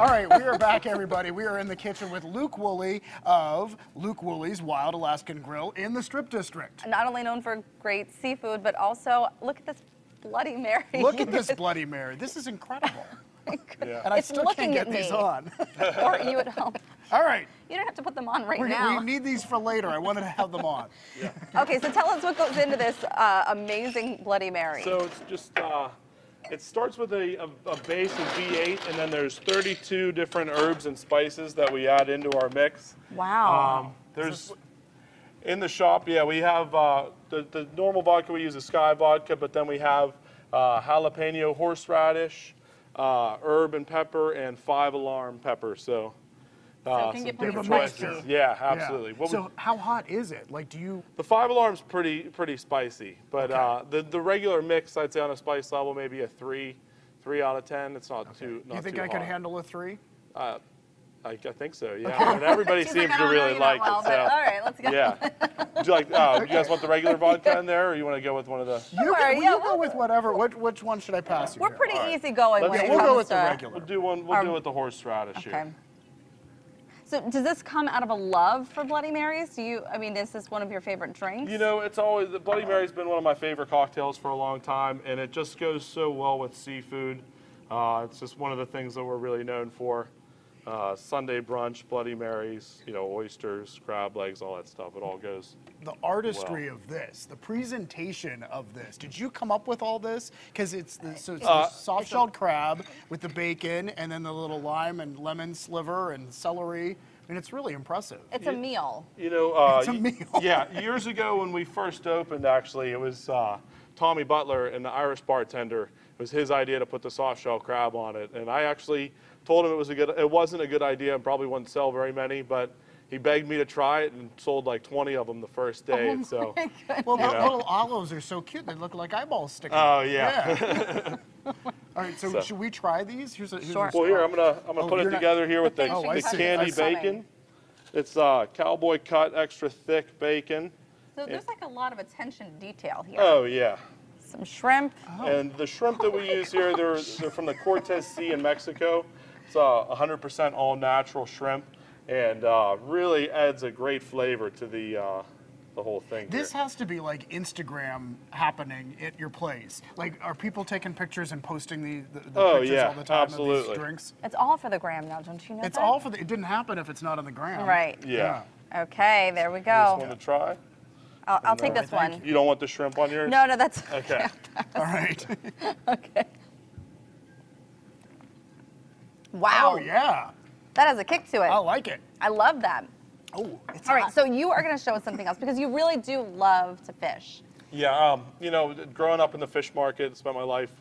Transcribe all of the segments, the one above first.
All right, we are back, everybody. We are in the kitchen with Luke Wholey of Luke Wholey's Wild Alaskan Grille in the Strip District. Not only known for great seafood, but also look at this Bloody Mary. Look at this Bloody Mary. This is incredible. Yeah. And I It's still can't get these on. or you at home. All right, You don't have to put them on right we, now. we need these for later. I wanted to have them on. Okay, so tell us what goes into this uh, amazing Bloody Mary. So it's just, uh, it starts with a, a, a base of V8, and then there's 32 different herbs and spices that we add into our mix. wow. Um, there's in the shop, yeah, we have uh, the, the normal vodka we use is Skyy vodka, but then we have uh, jalapeno horseradish, uh, herb and pepper, and five alarm pepper. So, uh, it can get some pretty different spicy. choices. Yeah, Yeah. absolutely. What So would- how hot is it? Like, do you? the five alarm's pretty pretty spicy, but uh, the the regular mix I'd say on a spice level maybe a three, three out of ten. It's not too not you think too I could handle a three? I, I think so. Yeah, and everybody seems like, to really like well, it. So. all right, let's go. Yeah. Would you like? Oh, you guys want the regular vodka in there, or you want to go with one of the? You, worry, can, yeah, you go we'll- with whatever. Which, which one should I pass you? We're here? pretty All right. easy going Let's- Yeah, we'll comes go with the regular. We'll do one. We'll Um, do it with the horseradish Okay. here. So does this come out of a love for Bloody Marys? Do you? I mean, is this one of your favorite drinks? You know, it's always the Bloody Mary's been one of my favorite cocktails for a long time, and it just goes so well with seafood. Uh, it's just one of the things that we're really known for. Uh, Sunday brunch, Bloody Marys, you know, oysters, crab legs, all that stuff. It all goes. the artistry of this, the presentation of this. Did you come up with all this? Because it's the, so it's Uh, the soft-shelled crab with the bacon and then the little lime and lemon sliver and celery. I mean, it's really impressive. it's a meal. You know, uh, It's a y- meal. yeah, years ago when we first opened, actually, it was uh, Tommy Butler and the Irish bartender. It was his idea to put the soft shell crab on it, and I actually told him it was a good. It wasn't a good idea, and probably wouldn't sell very many, but he begged me to try it and sold like 20 of them the first day. Oh so, Well, the know. little olives are so cute. They look like eyeballs sticking. Oh, out. yeah. All right, so, So- should we try these? Here's a here's Sure. a well, here. I'm gonna I'm gonna Oh, put it you're not- together here with the, Oh, the candy bacon. It's uh, cowboy cut, extra thick bacon. So there's like a lot of attention to detail here. Oh yeah. Some shrimp. And the shrimp that we use here, they're, they're from the Cortez Sea in Mexico. It's uh, 100% all natural shrimp and uh, really adds a great flavor to the, uh, the whole thing. This here. has to be like Instagram happening at your place. Like, are people taking pictures and posting the, the, the Oh, pictures yeah, all the time of absolutely. these drinks? It's all for the gram now, don't you know It's that? all for the. It didn't happen if it's not on the gram. Right. Yeah. Okay, there we This go. one to try. I'll, I'll take this thank one. You don't want the shrimp on yours? No, no, that's Okay. All right. okay. Wow. oh yeah, That has a kick to it. I like it. I love that. Oh, it's All right, hot. so you are going to show us something else because you really do love to fish. Yeah, um, you know, growing up in the fish market, spent my life,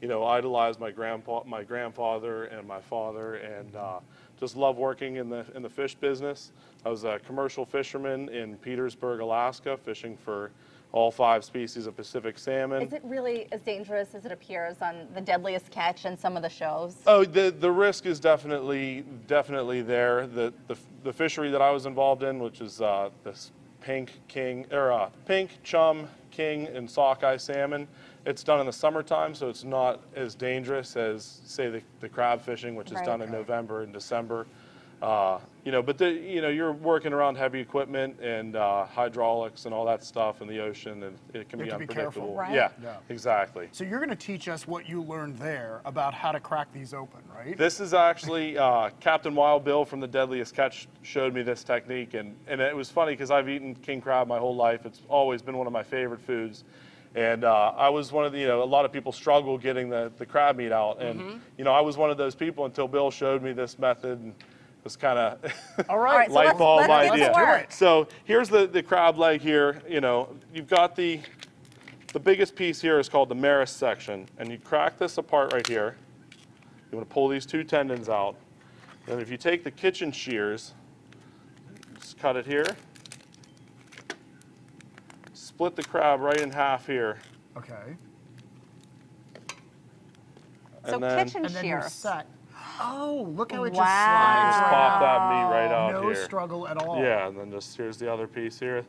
you know, idolized my grandpa, my grandfather, and my father, and uh, just love working in the in the fish business. I was a commercial fisherman in Petersburg, Alaska, fishing for all five species of Pacific salmon. Is it really as dangerous as it appears on the Deadliest Catch and some of the shows? Oh, the the risk is definitely definitely there. The the, the fishery that I was involved in, which is uh, this pink king or uh, pink chum king and sockeye salmon, it's done in the summertime, so it's not as dangerous as say the, the crab fishing, which is Right. done in November and December. Uh, you know, but the, you know, you're working around heavy equipment and uh, hydraulics and all that stuff in the ocean, and it can You be have to be careful. unpredictable. Right. Yeah, Yeah. exactly. So you're going to teach us what you learned there about how to crack these open, right? This is actually uh, Captain Wild Bill from the Deadliest Catch showed me this technique, and, and it was funny because I've eaten king crab my whole life. It's always been one of my favorite foods, and uh, I was one of the you know a lot of people struggle getting the, the crab meat out, and Mm-hmm. you know I was one of those people until Bill showed me this method, and it was kind of All right. so light bulb idea. So here's the, the crab leg here. You know, you've got the the biggest piece here is called the merus section, and you crack this apart right here. You want to pull these two tendons out. Then if you take the kitchen shears, just cut it here. Split the crab right in half here. Okay. So and then kitchen And then shears. set. Oh, look how it just Wow. slides just pop that meat right out No here. struggle at all. Yeah, and then just here's the other piece here.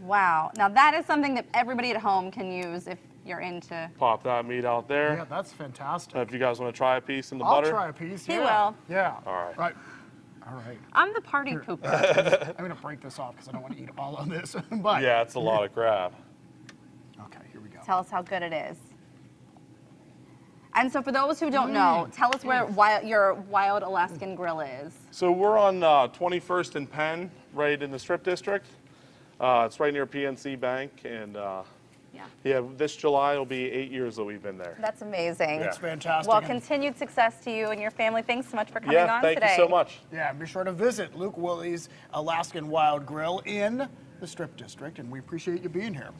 Wow. Now that is something that everybody at home can use if you're into. Pop that meat out there. Yeah, that's fantastic. if you guys want to try a piece in the I'll butter. try a piece. He yeah. will. Yeah. All right. Right. All right. I'm the party pooper. I'm gonna break this off because I don't want to eat all of this. but Yeah, it's a lot of crab. Okay, here we go. tell us how good it is. And so, for those who don't know, tell us where wild, your Wild Alaskan Grille is. So we're on uh, 21st and Penn, right in the Strip District. Uh, it's right near PNC Bank, and uh, Yeah. yeah, this July will be eight years that we've been there. That's amazing. Yeah. It's fantastic. Well, continued success to you and your family. Thanks so much for coming Yeah, on thank today. you so much. Yeah, be sure to visit Luke Wholey's Alaskan Wild Grille in the Strip District, and we appreciate you being here.